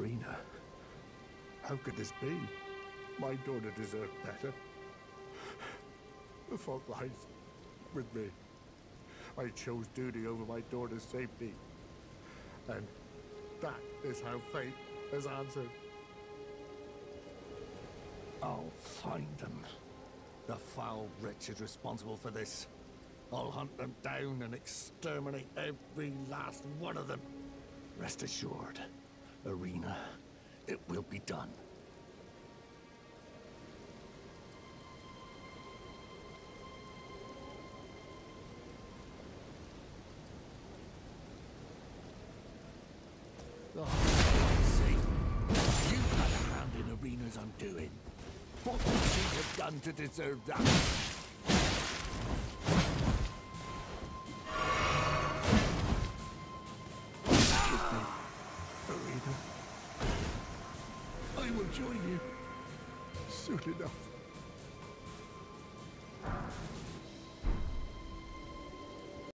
Irina. How could this be? My daughter deserved better. The fault lies with me. I chose duty over my daughter's safety. And that is how fate has answered. I'll find them. The foul wretch is responsible for this. I'll hunt them down and exterminate every last one of them. Rest assured, Irina, it will be done. Oh, see, you had a hand in Irina's undoing. What would she have done to deserve that? I will join you soon enough.